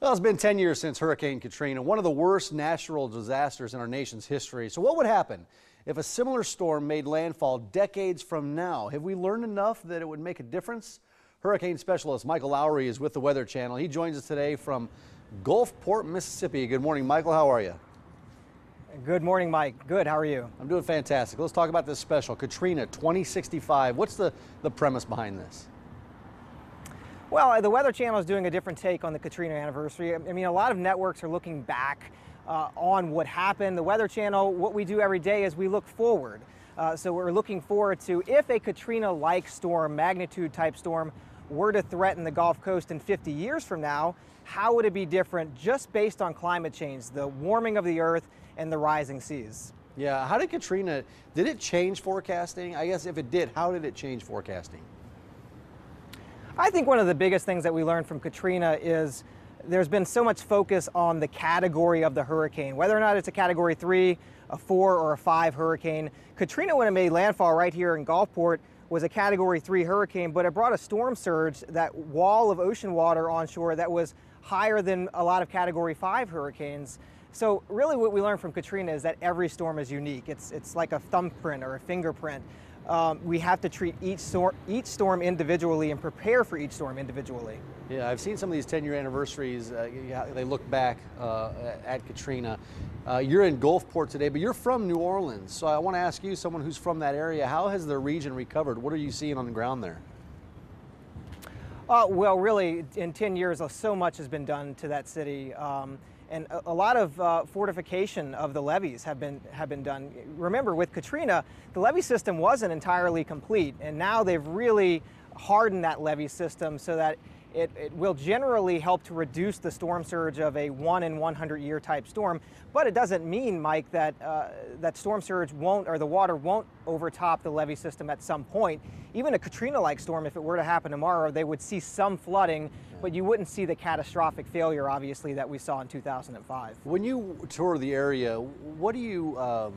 Well, it's been 10 years since Hurricane Katrina, one of the worst natural disasters in our nation's history. So what would happen if a similar storm made landfall decades from now? Have we learned enough that it would make a difference? Hurricane specialist Michael Lowry is with the Weather Channel. He joins us today from Gulfport, Mississippi. Good morning, Michael. How are you? Good morning, Mike. Good. How are you? I'm doing fantastic. Let's talk about this special, Katrina 2065. What's the, the premise behind this? Well, the Weather Channel is doing a different take on the Katrina anniversary. I mean, a lot of networks are looking back uh, on what happened. The Weather Channel, what we do every day is we look forward. Uh, so we're looking forward to if a Katrina-like storm, magnitude type storm, were to threaten the Gulf Coast in 50 years from now, how would it be different just based on climate change, the warming of the earth and the rising seas? Yeah, how did Katrina, did it change forecasting? I guess if it did, how did it change forecasting? I think one of the biggest things that we learned from Katrina is there's been so much focus on the category of the hurricane, whether or not it's a category three, a four, or a five hurricane. Katrina, when it made landfall right here in Gulfport, was a category three hurricane, but it brought a storm surge, that wall of ocean water onshore that was higher than a lot of category five hurricanes. So really what we learned from Katrina is that every storm is unique. It's, it's like a thumbprint or a fingerprint um, we have to treat each, stor each storm individually and prepare for each storm individually. Yeah, I've seen some of these 10-year anniversaries. Uh, they look back uh, at Katrina. Uh, you're in Gulfport today, but you're from New Orleans. So I want to ask you, someone who's from that area, how has the region recovered? What are you seeing on the ground there? Uh, well, really, in 10 years, so much has been done to that city. Um, and a, a lot of uh, fortification of the levees have been have been done. Remember, with Katrina, the levee system wasn't entirely complete, and now they've really hardened that levee system so that it, it, will generally help to reduce the storm surge of a one in 100 year type storm, but it doesn't mean, Mike, that uh, that storm surge won't or the water won't overtop the levee system at some point. Even a Katrina-like storm, if it were to happen tomorrow, they would see some flooding, but you wouldn't see the catastrophic failure, obviously, that we saw in 2005. When you tour the area, what do you, um,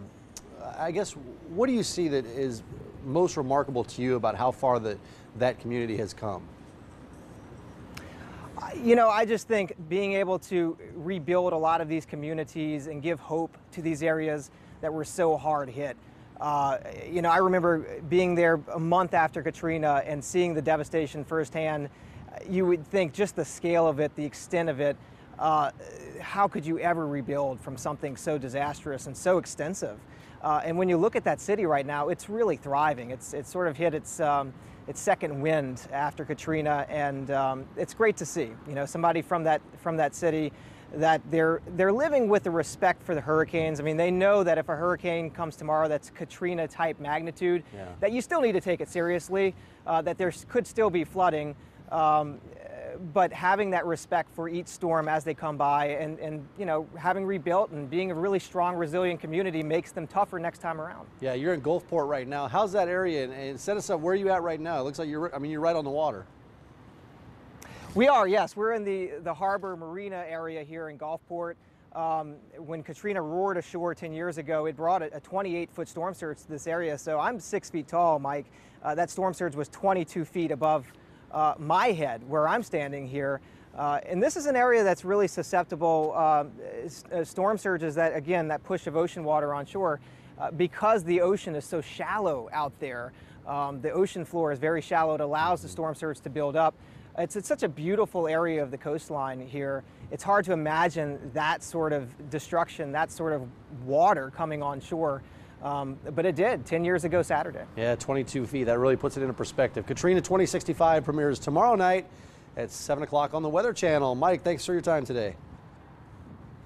I guess, what do you see that is most remarkable to you about how far that that community has come? You know, I just think being able to rebuild a lot of these communities and give hope to these areas that were so hard hit. Uh, you know, I remember being there a month after Katrina and seeing the devastation firsthand. You would think just the scale of it, the extent of it, uh, how could you ever rebuild from something so disastrous and so extensive? Uh, and when you look at that city right now, it's really thriving. It's, it's sort of hit its, um, its second wind after Katrina, and um, it's great to see. You know, somebody from that, from that city that they're, they're living with the respect for the hurricanes. I mean, they know that if a hurricane comes tomorrow that's Katrina type magnitude, yeah. that you still need to take it seriously, uh, that there could still be flooding. Um, but having that respect for each storm as they come by and, and you know having rebuilt and being a really strong resilient community makes them tougher next time around. Yeah, you're in Gulfport right now. How's that area and, set us up where are you at right now? It looks like you're I mean you're right on the water. We are, yes. We're in the, the harbor marina area here in Gulfport. Um, when Katrina roared ashore 10 years ago, it brought a 28-foot storm surge to this area. So I'm six feet tall, Mike. Uh, that storm surge was 22 feet above uh, my head where I'm standing here. Uh, and this is an area that's really susceptible uh, uh storm surges that, again, that push of ocean water on shore. Uh, because the ocean is so shallow out there, um, the ocean floor is very shallow. It allows the storm surge to build up. It's, it's such a beautiful area of the coastline here. It's hard to imagine that sort of destruction, that sort of water coming on shore. Um, but it did 10 years ago Saturday. Yeah, 22 feet. That really puts it into perspective. Katrina 2065 premieres tomorrow night at 7 o'clock on the Weather Channel. Mike, thanks for your time today.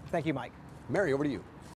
Thank you, Mike. Mary, over to you.